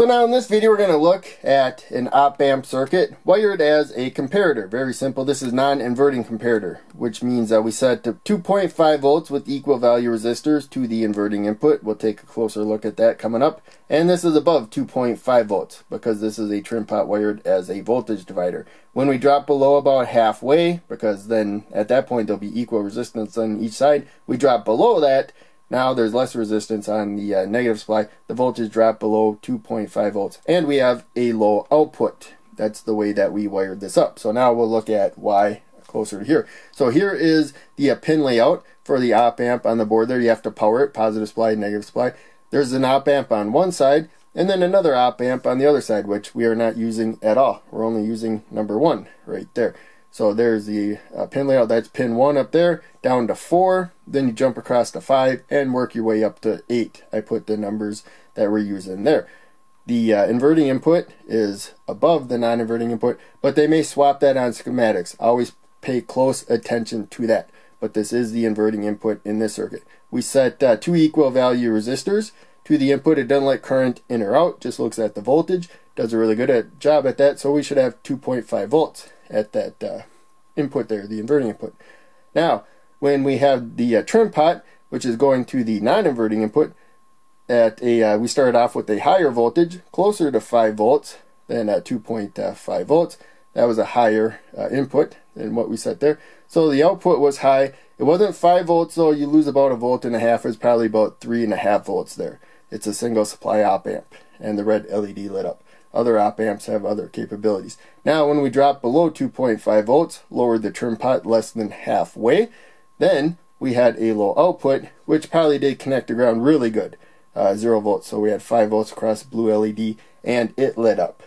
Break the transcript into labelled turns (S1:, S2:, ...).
S1: So now in this video we're going to look at an op-amp circuit wired as a comparator. Very simple. This is non-inverting comparator, which means that we set to 2.5 volts with equal value resistors to the inverting input. We'll take a closer look at that coming up. And this is above 2.5 volts because this is a trim pot wired as a voltage divider. When we drop below about halfway, because then at that point there'll be equal resistance on each side, we drop below that, now there's less resistance on the uh, negative supply. The voltage dropped below 2.5 volts. And we have a low output. That's the way that we wired this up. So now we'll look at why closer to here. So here is the uh, pin layout for the op amp on the board there. You have to power it, positive supply, negative supply. There's an op amp on one side and then another op amp on the other side, which we are not using at all. We're only using number one right there. So there's the uh, pin layout. That's pin 1 up there, down to 4. Then you jump across to 5 and work your way up to 8. I put the numbers that we're using there. The uh, inverting input is above the non-inverting input, but they may swap that on schematics. Always pay close attention to that. But this is the inverting input in this circuit. We set uh, two equal value resistors to the input. It doesn't let current in or out, just looks at the voltage. Does a really good job at that, so we should have 2.5 volts at that uh, input there, the inverting input. Now, when we have the uh, trim pot, which is going to the non-inverting input, at a uh, we started off with a higher voltage, closer to 5 volts than at 2.5 volts. That was a higher uh, input than what we set there. So the output was high. It wasn't 5 volts though, you lose about a volt and a half. It's probably about 3.5 volts there. It's a single supply op amp, and the red LED lit up. Other op amps have other capabilities. Now, when we drop below 2.5 volts, lowered the trim pot less than halfway, then we had a low output, which probably did connect to ground really good, uh, zero volts. So we had five volts across blue LED, and it lit up.